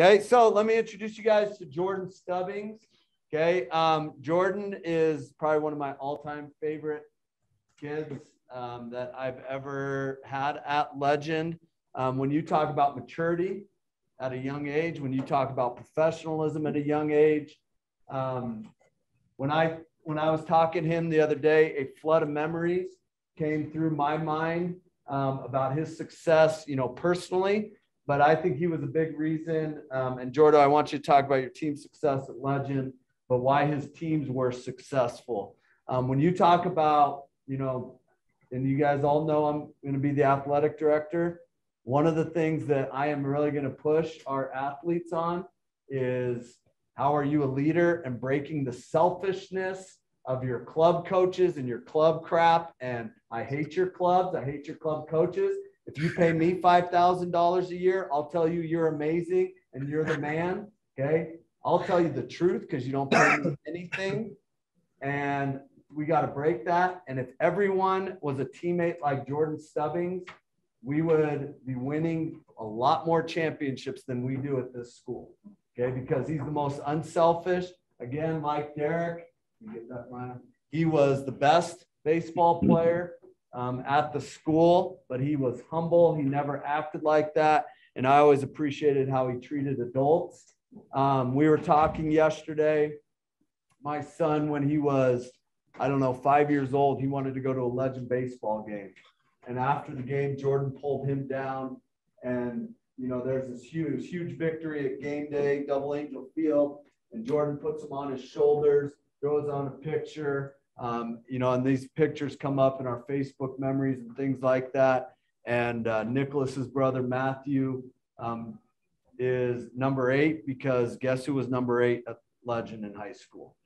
Okay, so let me introduce you guys to Jordan Stubbings. Okay, um, Jordan is probably one of my all-time favorite kids um, that I've ever had at Legend. Um, when you talk about maturity at a young age, when you talk about professionalism at a young age, um, when I when I was talking to him the other day, a flood of memories came through my mind um, about his success, you know, personally. But I think he was a big reason. Um, and Jordan, I want you to talk about your team success at Legend, but why his teams were successful. Um, when you talk about, you know, and you guys all know I'm going to be the athletic director. One of the things that I am really going to push our athletes on is how are you a leader and breaking the selfishness of your club coaches and your club crap. And I hate your clubs. I hate your club coaches. If you pay me $5,000 a year, I'll tell you you're amazing and you're the man. Okay. I'll tell you the truth because you don't pay me anything. And we got to break that. And if everyone was a teammate like Jordan Stubbings, we would be winning a lot more championships than we do at this school. Okay. Because he's the most unselfish. Again, like Derek, get that? He was the best baseball player um, at the school, but he was humble. He never acted like that. And I always appreciated how he treated adults. Um, we were talking yesterday. My son, when he was, I don't know, five years old, he wanted to go to a legend baseball game. And after the game, Jordan pulled him down. And, you know, there's this huge, huge victory at game day, Double Angel Field. And Jordan puts him on his shoulders throws on a picture. Um, you know, and these pictures come up in our Facebook memories and things like that. And uh, Nicholas's brother Matthew um, is number eight because guess who was number eight at Legend in high school?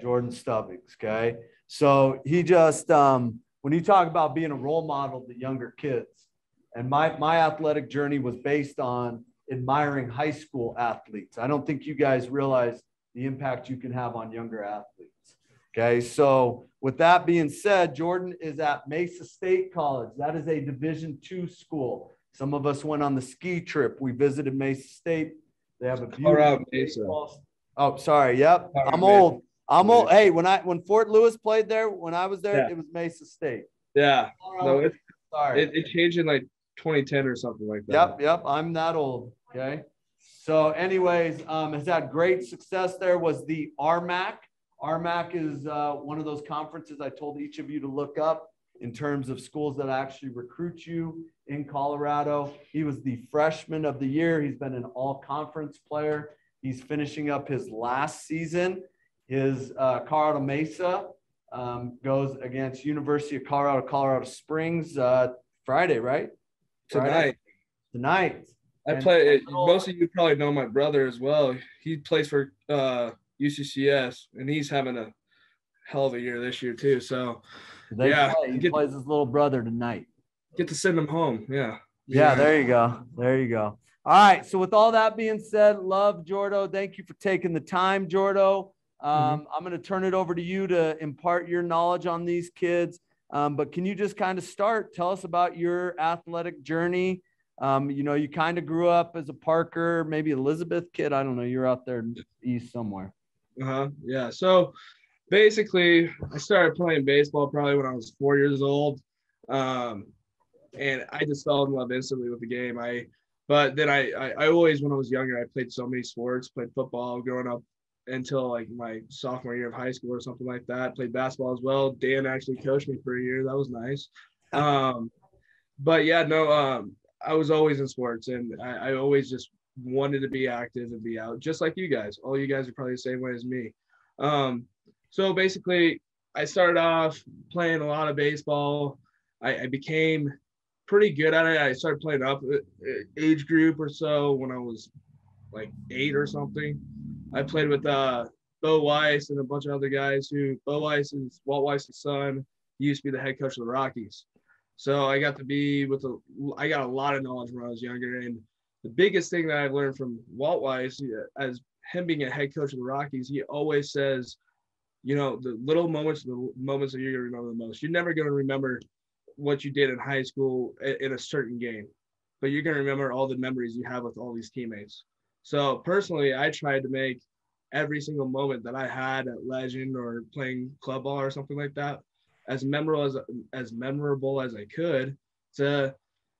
Jordan Stubbings. Okay, so he just um, when you talk about being a role model to younger kids, and my my athletic journey was based on admiring high school athletes. I don't think you guys realize the impact you can have on younger athletes. Okay, so with that being said, Jordan is at Mesa State College. That is a Division two school. Some of us went on the ski trip. We visited Mesa State. They have a beautiful baseball. Oh, sorry. Yep, I'm old. I'm old. Hey, when I when Fort Lewis played there, when I was there, yeah. it was Mesa State. Yeah. No, it, sorry. It, it changed in like 2010 or something like that. Yep, yep. I'm that old. Okay. So, anyways, um, has had great success there. Was the RMAC. RMAC is uh, one of those conferences I told each of you to look up in terms of schools that actually recruit you in Colorado. He was the freshman of the year. He's been an all conference player. He's finishing up his last season. His uh, Colorado Mesa um, goes against University of Colorado, Colorado Springs uh, Friday, right? Friday. Tonight. Tonight. I play. Most of you probably know my brother as well. He plays for uh, UCCS, and he's having a hell of a year this year too. So, they yeah, play. he get, plays his little brother tonight. Get to send him home. Yeah. yeah. Yeah, there you go. There you go. All right. So, with all that being said, love Jordo. Thank you for taking the time, Jordo. Um, mm-hmm. I'm going to turn it over to you to impart your knowledge on these kids. Um, but can you just kind of start? Tell us about your athletic journey um, you know, you kind of grew up as a Parker, maybe Elizabeth kid. I don't know. You're out there east somewhere. Uh huh. Yeah. So basically, I started playing baseball probably when I was four years old, um, and I just fell in love instantly with the game. I, but then I, I, I always when I was younger, I played so many sports. Played football growing up until like my sophomore year of high school or something like that. Played basketball as well. Dan actually coached me for a year. That was nice. Um, but yeah, no. Um, I was always in sports and I, I, always just wanted to be active and be out, just like you guys. All you guys are probably the same way as me. Um, so basically, I started off playing a lot of baseball. I, I, became pretty good at it. I started playing up uh, age group or so when I was like eight or something. I played with uh, Bo Weiss and a bunch of other guys who Bo Weiss is Walt Weiss's son. He used to be the head coach of the Rockies. So I got to be with a, I got a lot of knowledge when I was younger. And the biggest thing that I've learned from Walt Weiss, as him being a head coach of the Rockies, he always says, you know, the little moments, the moments that you're going to remember the most. You're never going to remember what you did in high school in a certain game, but you're going to remember all the memories you have with all these teammates. So personally, I tried to make every single moment that I had at Legend or playing club ball or something like that as memorable as as memorable as I could to,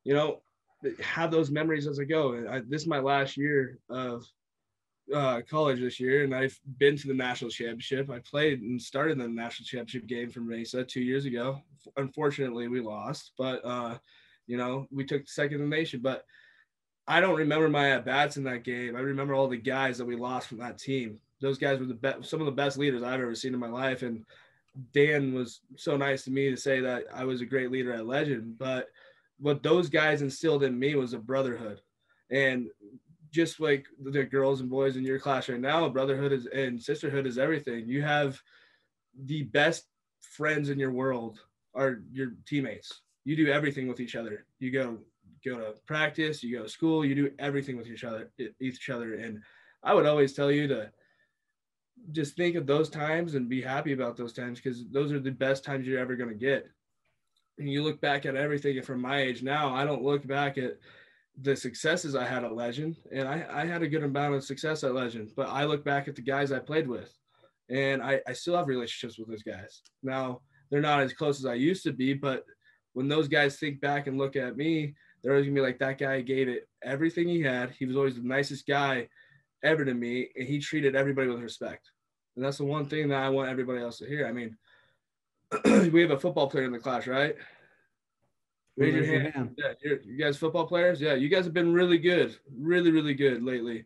you know, have those memories as I go. I, this is my last year of uh, college this year, and I've been to the national championship. I played and started the national championship game for Mesa two years ago. Unfortunately, we lost, but uh, you know we took second in the nation. But I don't remember my at bats in that game. I remember all the guys that we lost from that team. Those guys were the best, some of the best leaders I've ever seen in my life, and Dan was so nice to me to say that I was a great leader at Legend. But what those guys instilled in me was a brotherhood, and just like the girls and boys in your class right now, brotherhood is and sisterhood is everything. You have the best friends in your world are your teammates. You do everything with each other. You go go to practice, you go to school, you do everything with each other each other. And I would always tell you to just think of those times and be happy about those times because those are the best times you're ever going to get. And you look back at everything from my age now, I don't look back at the successes I had at Legend, and I, I had a good amount of success at Legend. But I look back at the guys I played with, and I, I still have relationships with those guys. Now they're not as close as I used to be, but when those guys think back and look at me, they're always gonna be like, that guy gave it everything he had. He was always the nicest guy ever to me, and he treated everybody with respect. And that's the one thing that I want everybody else to hear. I mean, we have a football player in the class, right? Raise, your, hand. hand. Yeah, you guys football players. Yeah, you guys have been really good, really, really good lately.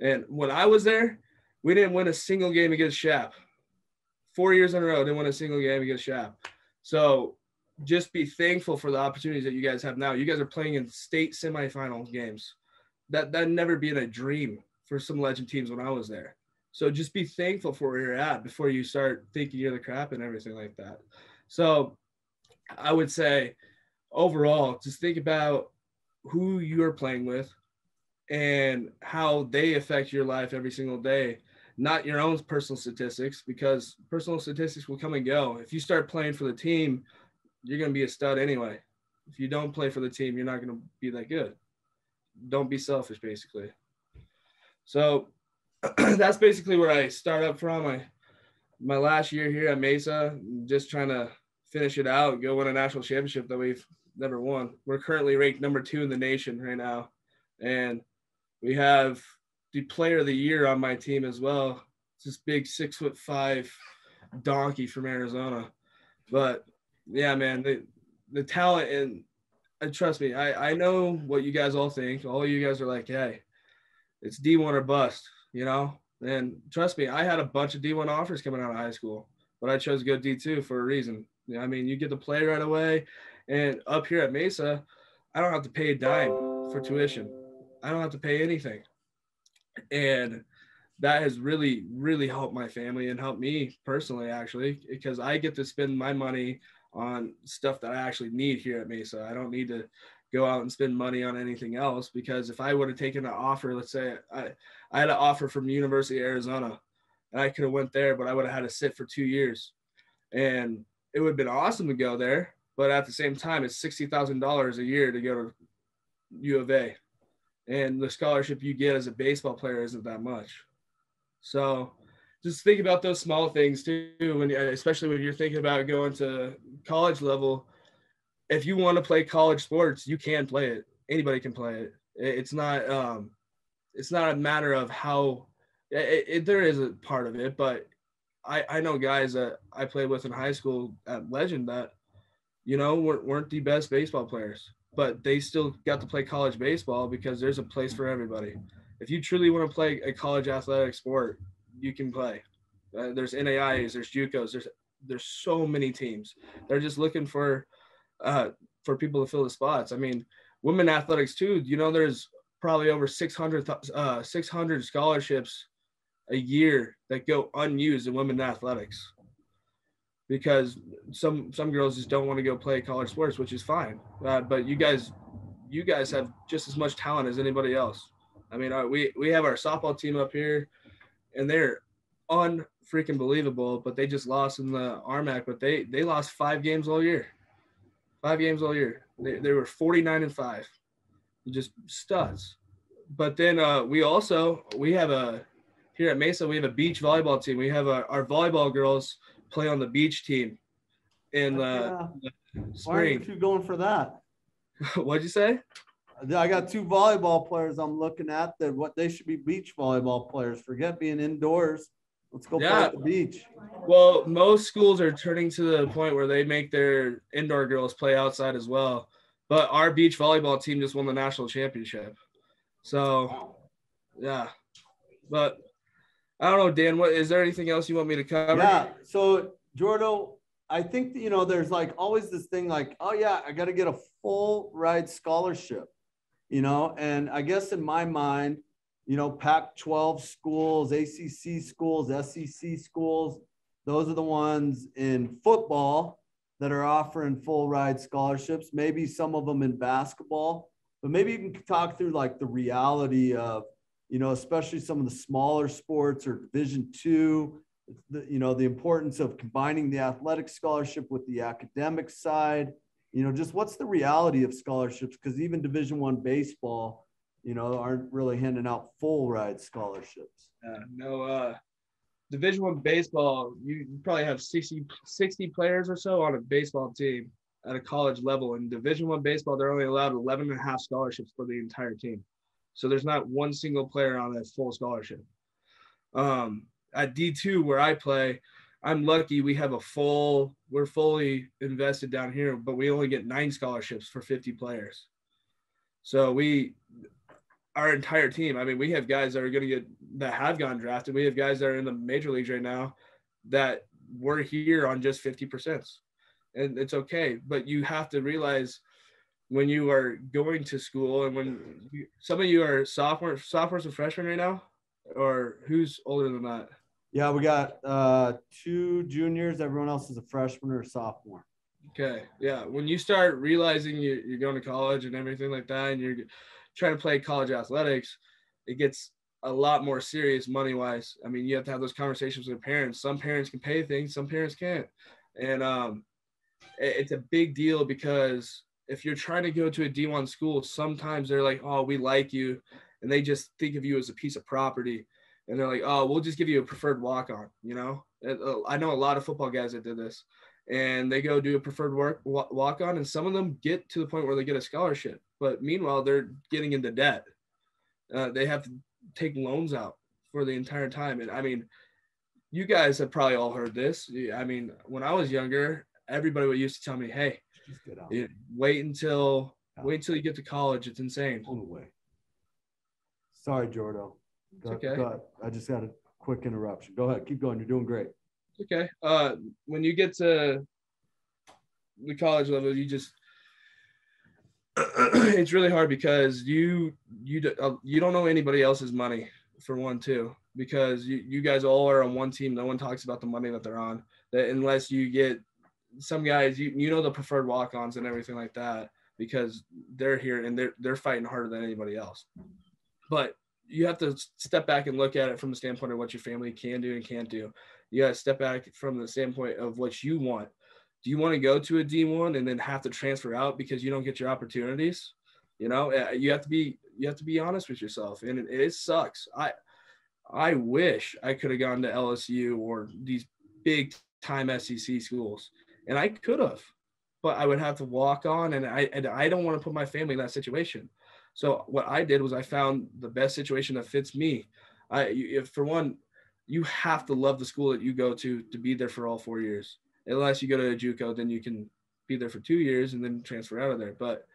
And when I was there, we didn't win a single game against Chap. Four years in a row, didn't win a single game against Chap. So just be thankful for the opportunities that you guys have now. You guys are playing in state semifinal games. That that never been a dream for some legend teams when I was there. So just be thankful for where you're at before you start thinking you're the crap and everything like that. So I would say overall, just think about who you're playing with and how they affect your life every single day, not your own personal statistics, because personal statistics will come and go. If you start playing for the team, you're going to be a stud anyway. If you don't play for the team, you're not going to be that good. Don't be selfish, basically. So that's basically where I start up from. I, my last year here at Mesa, just trying to finish it out, go win a national championship that we've never won. We're currently ranked number two in the nation right now, and we have the player of the year on my team as well. It's this big six foot five donkey from Arizona. But yeah, man, the the talent and uh, trust me, I I know what you guys all think. All you guys are like, hey, it's D one or bust, you know. And trust me, I had a bunch of D1 offers coming out of high school, but I chose to go D2 for a reason. I mean, you get to play right away. And up here at Mesa, I don't have to pay a dime for tuition. I don't have to pay anything. And that has really, really helped my family and helped me personally, actually, because I get to spend my money on stuff that I actually need here at Mesa. I don't need to go out and spend money on anything else because if I would have taken an offer, let's say I, I had an offer from University of Arizona and I could have went there, but I would have had to sit for two years. And it would have been awesome to go there, but at the same time, it's sixty thousand dollars a year to go to U of A, and the scholarship you get as a baseball player isn't that much. So, just think about those small things too, when especially when you're thinking about going to college level. If you want to play college sports, you can play it. Anybody can play it. It's not um, it's not a matter of how. It, it, there is a part of it, but I, I know guys that I played with in high school at Legend that, you know, weren't, weren't the best baseball players, but they still got to play college baseball because there's a place for everybody. If you truly want to play a college athletic sport, you can play. Uh, there's NAIAs, there's JUCOs, there's there's so many teams. They're just looking for uh, for people to fill the spots. I mean, women athletics too. You know, there's probably over 600 uh, 600 scholarships a year that go unused in women athletics because some some girls just don't want to go play college sports, which is fine. Uh, but you guys, you guys have just as much talent as anybody else. I mean, our, uh, we we have our softball team up here, and they're unfreaking believable. But they just lost in the RMAC, but they they lost five games all year, five games all year. They they were forty nine and five, just studs. but then uh, we also we have a here at Mesa we have a beach volleyball team. We have a, our volleyball girls play on the beach team in uh, Yeah. Why aren't you going for that? What'd you say? I got two volleyball players I'm looking at that what they should be beach volleyball players. Forget being indoors. Let's go play Yeah. at the beach. Well, most schools are turning to the point where they make their indoor girls play outside as well. But our beach volleyball team just won the national championship. So, yeah. But I don't know, Dan. What is there anything else you want me to cover? Yeah. So Jordo, I think you know, there's like always this thing like, oh yeah, I got to get a full ride scholarship, you know, and I guess in my mind, you know, Pac-12 schools, ACC schools, SEC schools, those are the ones in football that are offering full ride scholarships. Maybe some of them in basketball, but maybe you can talk through like the reality of, you know, especially some of the smaller sports or Division two you know the importance of combining the athletic scholarship with the academic side you know just what's the reality of scholarships because even division one baseball you know aren't really handing out full ride scholarships Uh, no, uh, Division One baseball. You, probably have 60, 60 players or so on a baseball team at a college level. In Division One baseball, they're only allowed 11 and a half scholarships for the entire team. So there's not one single player on a full scholarship. Um, at D2 where I play, I'm lucky we have a full, we're fully invested down here, but we only get nine scholarships for 50 players. So we, our entire team, I mean, we have guys that are going to get, that have gone drafted. We have guys that are in the major leagues right now that were here on just 50%. And it's okay. But you have to realize when you are going to school and when you, some of you are sophomore, sophomores and freshmen right now, or who's older than that? yeah we got uh two juniors everyone else is a freshman or a sophomore Okay. Yeah. When you start realizing you, you're going to college and everything like that, and you're trying to play college athletics, it gets a lot more serious money wise. I mean, you have to have those conversations with your parents. Some parents can pay things, some parents can't. And um, it- it's a big deal because if you're trying to go to a D1 school, sometimes they're like, oh, we like you. And they just think of you as a piece of property. And they're like, oh, we'll just give you a preferred walk on, you know? Uh, I know a lot of football guys that did this and they go do a preferred work walk on and some of them get to the point where they get a scholarship but meanwhile they're getting into debt. Uh, they have to take loans out for the entire time and i mean you guys have probably all heard this. I mean when i was younger everybody would used to tell me hey just get out. you- wait until wait until you get to college. It's insane. Pull away. Sorry jordo. Go, okay. go i just got a quick interruption. Go ahead. Keep going. You're doing great okay. Uh when you get to the college level you just it's really hard because you you uh, you don't know anybody else's money for one too because you, you guys all are on one team. No one talks about the money that they're on. That unless you get some guys you, you know the preferred walk-ons and everything like that because they're here and they're they're fighting harder than anybody else. But you have to step back and look at it from the standpoint of what your family can do and can't do you got to step back from the standpoint of what you want. Do you want to go to a D1 and then have to transfer out because you don't get your opportunities? You know, uh, you have to be you have to be honest with yourself, and it, it sucks. I I wish I could have gone to LSU or these big time SEC schools, and I could have, but I would have to walk on, and I and I don't want to put my family in that situation. So what I did was I found the best situation that fits me. I if for one you have to love the school that you go to to be there for all four years. Unless you go to a JUCO, then you can be there for two years and then transfer out of there. But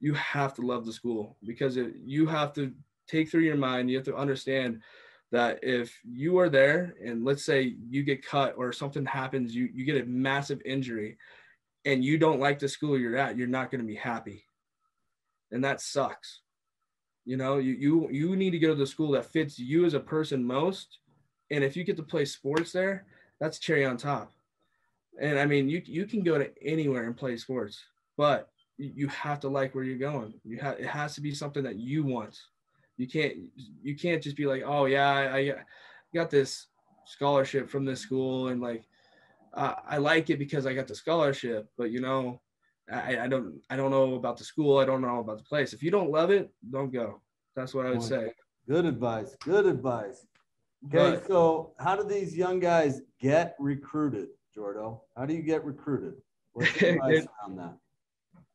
you have to love the school because it, you have to take through your mind. You have to understand that if you are there and let's say you get cut or something happens, you you get a massive injury, and you don't like the school you're at, you're not going to be happy, and that sucks. You know, you you you need to go to the school that fits you as a person most and if you get to play sports there, that's cherry on top. And I mean, you you can go to anywhere and play sports, but you have to like where you're going. You have it has to be something that you want. You can't you can't just be like, oh yeah, I, I got this scholarship from this school, and like uh, I like it because I got the scholarship, but you know, I, I don't I don't know about the school. I don't know about the place. If you don't love it, don't go. That's what I would say. Good advice. Good advice. Okay, But- so how do these young guys get recruited, Jordo? How do you get recruited? What's your advice around that?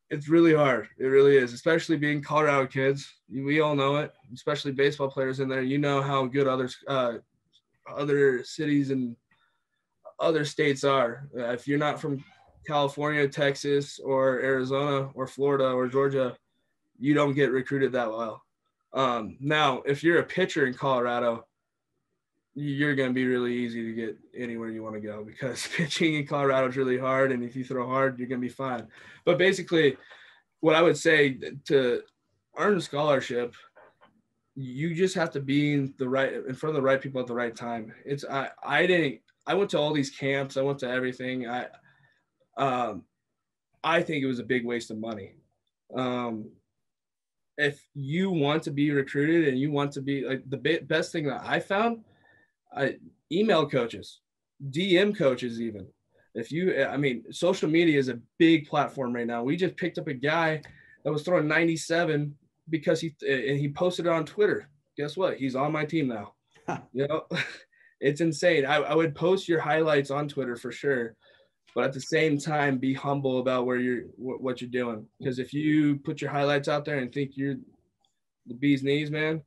It's really hard. It really is, especially being Colorado kids. We all know it, especially baseball players in there. You know how good others, uh, other cities and other states are. Uh, if you're not from California, Texas, or Arizona, or Florida, or Georgia, you don't get recruited that well. Um, now, if you're a pitcher in Colorado, you're going to be really easy to get anywhere you want to go because pitching in Colorado is really hard. And if you throw hard, you're going to be fine. But basically, what I would say to earn a scholarship, you just have to be in the right in front of the right people at the right time. It's I I didn't I went to all these camps. I went to everything. I um I think it was a big waste of money. Um if you want to be recruited and you want to be like the be- best thing that I found, I email coaches, DM coaches even. If you I mean social media is a big platform right now. We just picked up a guy that was throwing 97 because he and he posted it on Twitter. Guess what? He's on my team now. you know, it's insane. I, I would post your highlights on Twitter for sure, but at the same time, be humble about where you're what, what you're doing. Because if you put your highlights out there and think you're the bee's knees, man,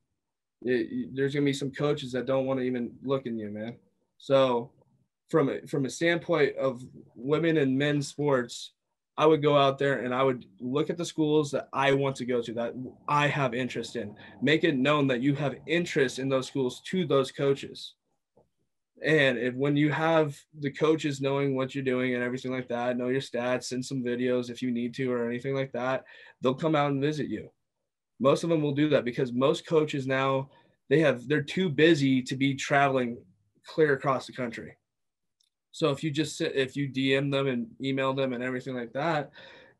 it, there's gonna be some coaches that don't want to even look in you, man. So, from a, from a standpoint of women and men's sports, I would go out there and I would look at the schools that I want to go to, that I have interest in. Make it known that you have interest in those schools to those coaches. And if when you have the coaches knowing what you're doing and everything like that, know your stats, send some videos if you need to or anything like that, they'll come out and visit you. Most of them will do that because most coaches now they have they're too busy to be traveling clear across the country. So if you just sit, if you DM them and email them and everything like that,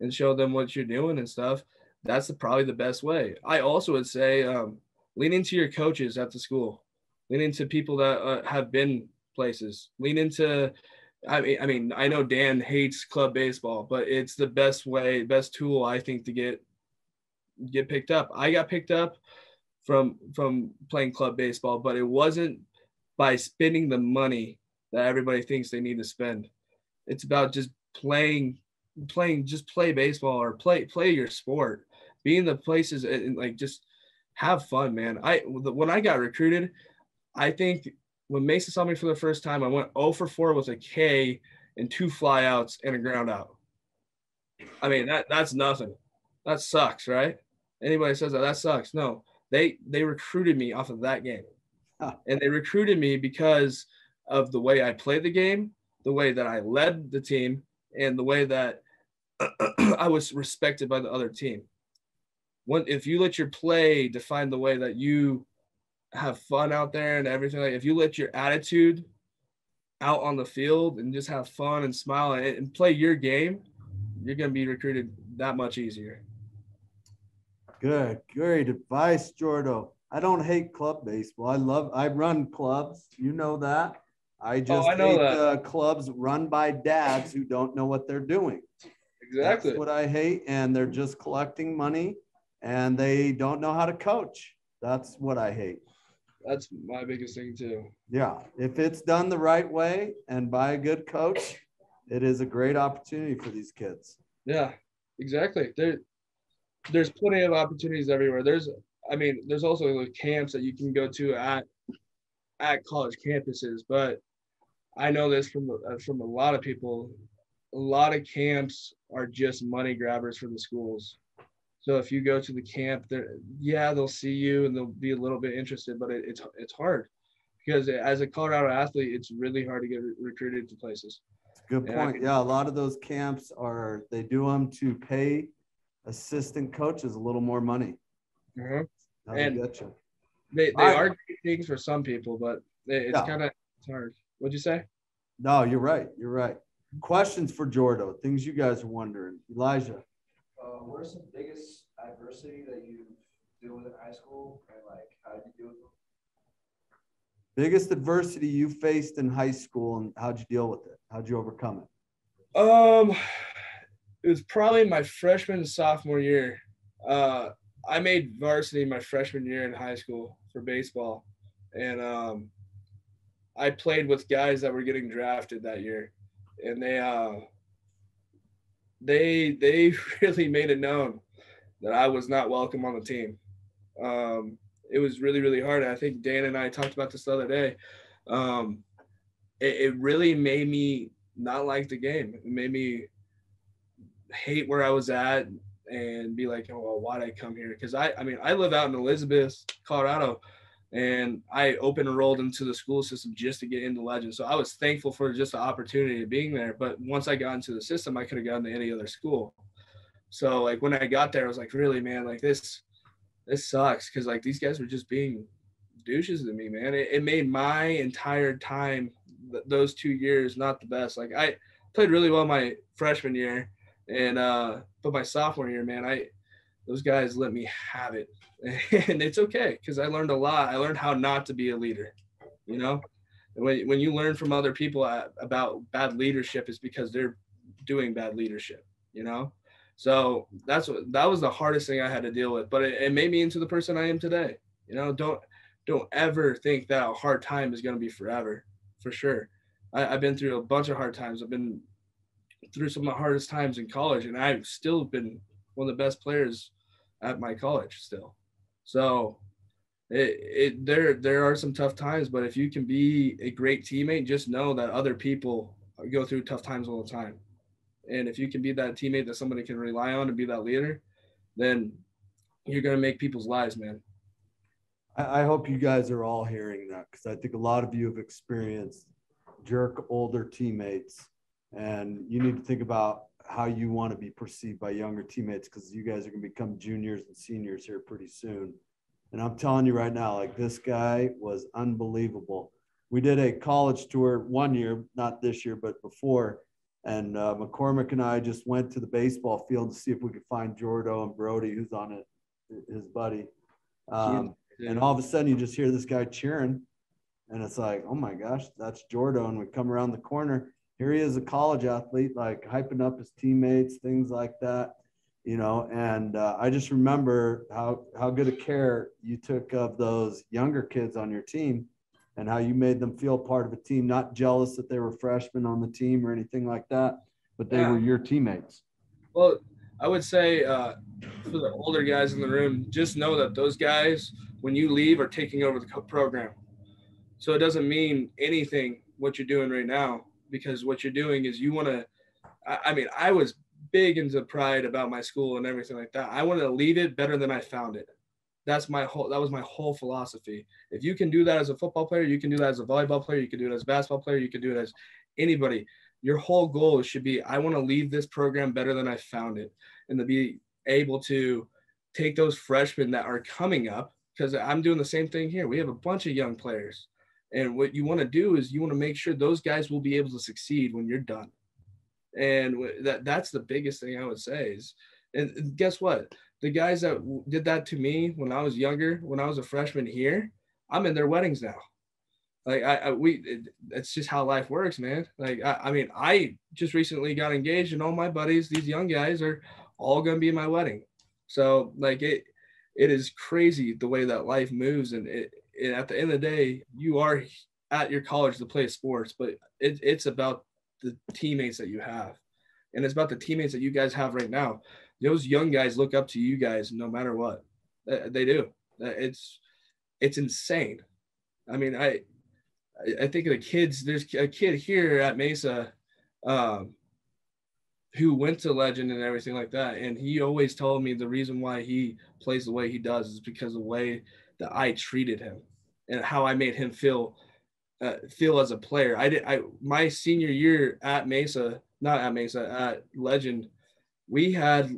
and show them what you're doing and stuff, that's the, probably the best way. I also would say um, lean into your coaches at the school, lean into people that uh, have been places, lean into. I mean, I mean, I know Dan hates club baseball, but it's the best way, best tool I think to get get picked up. I got picked up from from playing club baseball, but it wasn't by spending the money that everybody thinks they need to spend. It's about just playing, playing, just play baseball or play play your sport. Be in the places and like just have fun, man. I when I got recruited, I think when Mason saw me for the first time, I went 0 for 4 with a K and two flyouts and a ground out. I mean that that's nothing. That sucks, right? Anybody says that that sucks. No, they they recruited me off of that game, Huh. and they recruited me because of the way I played the game, the way that I led the team, and the way that I was respected by the other team. When if you let your play define the way that you have fun out there and everything, like if you let your attitude out on the field and just have fun and smile and, and play your game, you're gonna be recruited that much easier. Good, great advice, Jordo. I don't hate club baseball. I love. I run clubs. You know that. I just Oh, I know hate uh, clubs run by dads who don't know what they're doing. Exactly. That's what I hate, and they're just collecting money, and they don't know how to coach. That's what I hate. That's my biggest thing too. Yeah, if it's done the right way and by a good coach, it is a great opportunity for these kids. Yeah, exactly. There, there's plenty of opportunities everywhere. There's, I mean, there's also like camps that you can go to at at college campuses. But I know this from uh, from a lot of people. A lot of camps are just money grabbers for the schools. So if you go to the camp, there, yeah, they'll see you and they'll be a little bit interested, but it, it's it's hard because as a Colorado athlete, it's really hard to get re- recruited to places. Good point. can- Yeah, a lot of those camps are they do them to pay assistant coaches a little more money. That'll And- get you. They, they I- are great things for some people, but it's Yeah. kind of hard. What'd you say? No, you're right. You're right. Questions for Jordo, things you guys are wondering. Elijah. Uh, what are some biggest adversity that you deal with in high school, and like how did you deal with them? Biggest adversity you faced in high school and how'd you deal with it? How'd you overcome it? Um, it was probably my freshman and sophomore year. Uh, I made varsity my freshman year in high school for baseball, and um, I played with guys that were getting drafted that year, and they uh, they they really made it known that I was not welcome on the team. Um, it was really really hard. I think Dan and I talked about this the other day. Um, it, it really made me not like the game. It made me hate where I was at and be like, oh, well, why'd I come here? Because I, I mean, I live out in Elizabeth, Colorado, and I open enrolled into the school system just to get into Legend. So I was thankful for just the opportunity of being there. But once I got into the system, I could have gone to any other school. So like when I got there, I was like, really, man, like this, this sucks because like these guys were just being douches to me, man. It, it made my entire time, th- those two years, not the best. Like I played really well my freshman year, and uh, but my sophomore year, man, I those guys let me have it, and it's okay because I learned a lot. I learned how not to be a leader, you know. And when when you learn from other people about bad leadership, is because they're doing bad leadership, you know. So that's what that was the hardest thing I had to deal with, but it, it made me into the person I am today. You know, don't don't ever think that a hard time is going to be forever, for sure. I, I've been through a bunch of hard times. I've been through some of the hardest times in college, and I've still been one of the best players at my college still. So it, it there there are some tough times, but if you can be a great teammate, just know that other people go through tough times all the time. And if you can be that teammate that somebody can rely on and be that leader, then you're gonna make people's lives, man. I, I hope you guys are all hearing that because I think a lot of you have experienced jerk older teammates and you need to think about how you want to be perceived by younger teammates because you guys are going to become juniors and seniors here pretty soon. And I'm telling you right now, like this guy was unbelievable. We did a college tour one year, not this year, but before. And uh, McCormick and I just went to the baseball field to see if we could find Jordo and Brody, who's on it, his buddy. Um, and all of a sudden, you just hear this guy cheering. And it's like, oh my gosh, that's Jordo. And we come around the corner here he is a college athlete like hyping up his teammates things like that you know and uh, i just remember how how good a care you took of those younger kids on your team and how you made them feel part of a team not jealous that they were freshmen on the team or anything like that but they yeah. were your teammates. Well i would say uh, for the older guys in the room just know that those guys when you leave are taking over the program. So it doesn't mean anything what you're doing right now because what you're doing is you want to I, I, mean i was big into pride about my school and everything like that. I wanted to leave it better than i found it. That's my whole that was my whole philosophy. If you can do that as a football player you can do that as a volleyball player you can do it as a basketball player you can do it as anybody. Your whole goal should be i want to leave this program better than i found it. And to be able to take those freshmen that are coming up because i'm doing the same thing here. We have a bunch of young players and what you want to do is you want to make sure those guys will be able to succeed when you're done. And that that's the biggest thing I would say is, and guess what? The guys that did that to me when I was younger, when I was a freshman here, I'm in their weddings now. Like I, I we, it, it's just how life works, man. Like I, I mean, I just recently got engaged, and all my buddies, these young guys, are all gonna be in my wedding. So like it, it is crazy the way that life moves, and it, and at the end of the day, you are at your college to play sports, but it, it's about the teammates that you have. And it's about the teammates that you guys have right now. Those young guys look up to you guys no matter what. They do. It's it's insane. I mean, I I think of the kids. There's a kid here at Mesa um, who went to Legend and everything like that, and he always told me the reason why he plays the way he does is because the way that I treated him and how I made him feel uh, feel as a player. I did I my senior year at Mesa, not at Mesa, at Legend, we had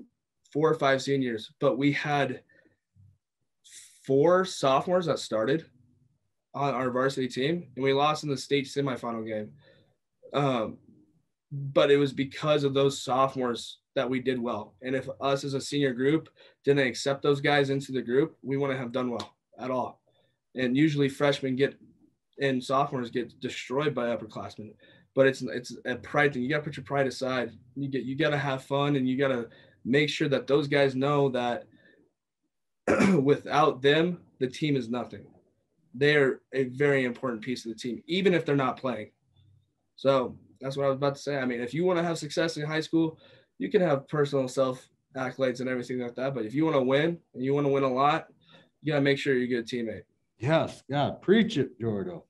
four or five seniors, but we had four sophomores that started on our varsity team, and we lost in the state semifinal game. Um, but it was because of those sophomores that we did well. And if us as a senior group didn't accept those guys into the group, we wouldn't have done well at all and usually freshmen get and sophomores get destroyed by upperclassmen. But it's it's a pride thing. You gotta put your pride aside. You get you gotta have fun and you gotta make sure that those guys know that without them, the team is nothing. They're a very important piece of the team, even if they're not playing. So that's what I was about to say. I mean, if you want to have success in high school, you can have personal self accolades and everything like that. But if you want to win and you want to win a lot, you gotta make sure you're a good teammate. Yes, yeah, preach it, Jordo.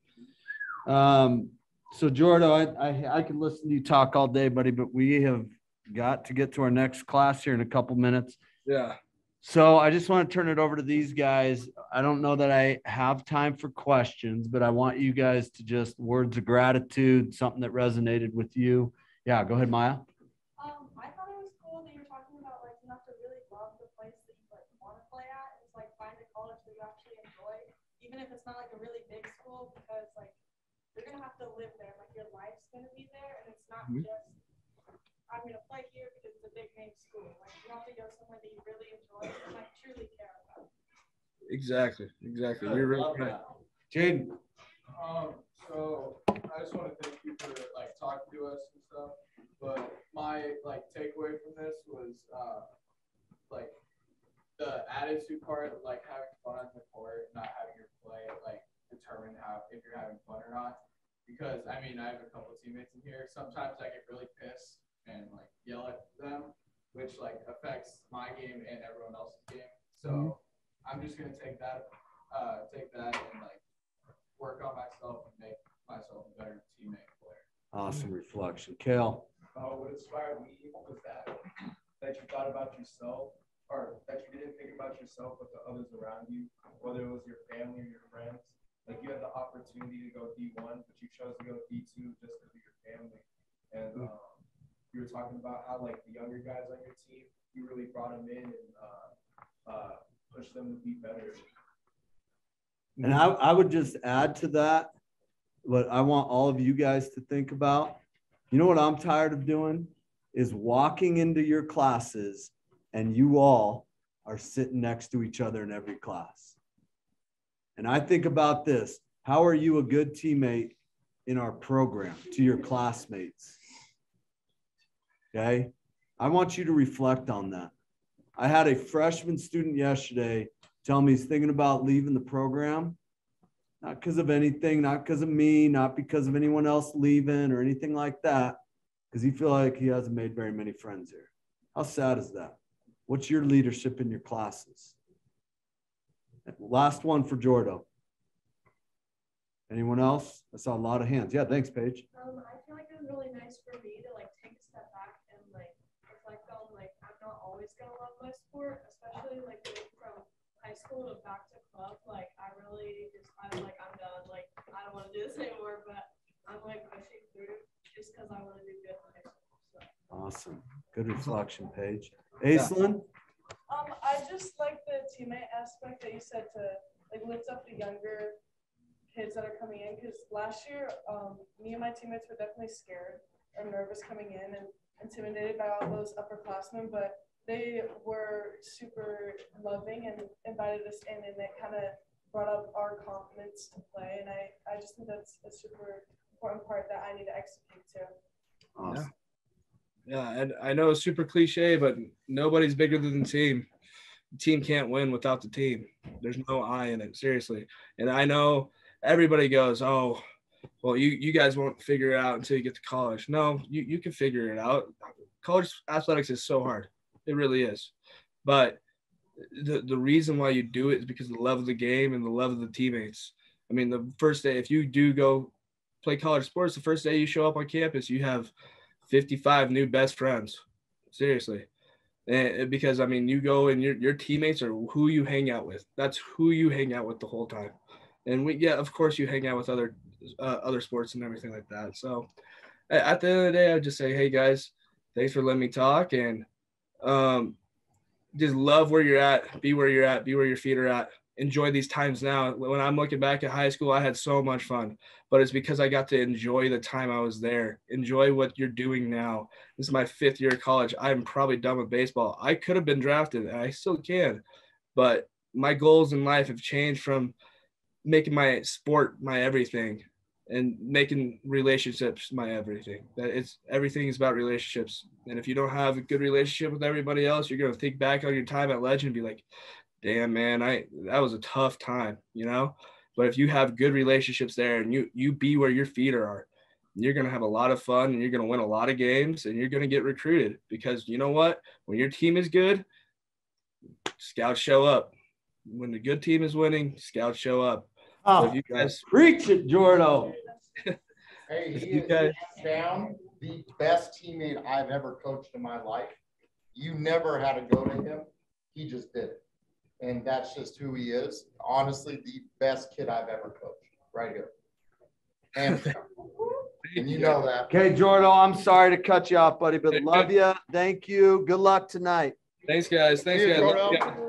Um, so Jordo, I, I I could listen to you talk all day, buddy, but we have got to get to our next class here in a couple minutes. Yeah. So I just want to turn it over to these guys. I don't know that I have time for questions, but I want you guys to just words of gratitude, something that resonated with you. Yeah, go ahead, Maya. Um, I thought it was cool that you're talking about like you have to really love the place that you like want to play at. It's like find a college that you actually enjoy, even if it's not like a really big school, because like you're gonna have to live there. Like your life's gonna be there, and it's not Mhm. just I'm gonna play here because it's a big name school. Like you have to go somewhere that you really enjoy and like truly care about. Exactly. Exactly. You're really right. Jaden. Um, so I just want to thank you for like talking to us and stuff. But my like takeaway from this was uh, like the attitude part, like having fun on the court, not having your play like determine how if you're having fun or not. Because I mean, I have a couple teammates in here. Sometimes I get really pissed and like yell at them, which like affects my game and everyone else's game. So I'm just gonna take that, uh, take that and like work on myself and make myself a better teammate player. Awesome reflection. Kale. Uh, what inspired me was that that you thought about yourself, or that you didn't think about yourself, but the others around you, whether it was your family or your friends. Like you had the opportunity to go D1, but you chose to go D2 just because of your family. And um, you were talking about how like the younger guys on your team, you really brought them in and uh, uh, pushed them to be better. And I, I would just add to that what I want all of you guys to think about. You know what I'm tired of doing is walking into your classes and you all are sitting next to each other in every class. And I think about this how are you a good teammate in our program to your classmates? Okay. I want you to reflect on that. I had a freshman student yesterday tell me he's thinking about leaving the program. Not because of anything, not because of me, not because of anyone else leaving or anything like that, because he feel like he hasn't made very many friends here. How sad is that? What's your leadership in your classes? Last one for Jordo. Anyone else? I saw a lot of hands. Yeah, thanks, Paige. Um, I feel like it was really nice for me to like take a step back and like reflect on like I'm not always gonna love my sport, especially like going from high school to back to club. Like I really just I'm like I'm done. Like I don't want to do this anymore, but I'm like pushing through just because I want to do good in high school. So. Awesome. Good reflection, Paige. Aislinn? Um, I just like the teammate aspect that you said to like lift up the younger kids that are coming in. Because last year, um, me and my teammates were definitely scared or nervous coming in and intimidated by all those upperclassmen, but they were super loving and invited us in, and it kind of brought up our confidence to play. And I, I just think that's a super important part that I need to execute too. Awesome. Yeah, and I know it's super cliche, but nobody's bigger than the team. The team can't win without the team. There's no I in it, seriously. And I know everybody goes, "Oh, well, you you guys won't figure it out until you get to college." No, you you can figure it out. College athletics is so hard. It really is. But the the reason why you do it is because of the love of the game and the love of the teammates. I mean, the first day, if you do go play college sports, the first day you show up on campus, you have 55 new best friends. Seriously. And because I mean, you go and your your teammates are who you hang out with. That's who you hang out with the whole time. And we, yeah, of course, you hang out with other uh, other sports and everything like that. So, at the end of the day, I just say, hey guys, thanks for letting me talk, and um, just love where you're at, be where you're at, be where your feet are at. Enjoy these times now. When I'm looking back at high school, I had so much fun, but it's because I got to enjoy the time I was there. Enjoy what you're doing now. This is my fifth year of college. I'm probably done with baseball. I could have been drafted, and I still can, but my goals in life have changed from making my sport my everything and making relationships my everything. That it's everything is about relationships. And if you don't have a good relationship with everybody else, you're gonna think back on your time at Legend and be like, damn man, I that was a tough time, you know. But if you have good relationships there and you you be where your feet are, you're gonna have a lot of fun and you're gonna win a lot of games and you're gonna get recruited because you know what? When your team is good, scouts show up. When the good team is winning, scouts show up. So Oh, if ah, you guys preach it, Jordo. Hey, he You is guys- hands down the best teammate I've ever coached in my life. You never had to go to him. He just did it. And that's just who he is. Honestly, the best kid I've ever coached, right here. And, and you know that. Okay, Jordo, I'm sorry to cut you off, buddy, but love you. Thank you. Good luck tonight. thanks guys, thanks See guys. Jordo.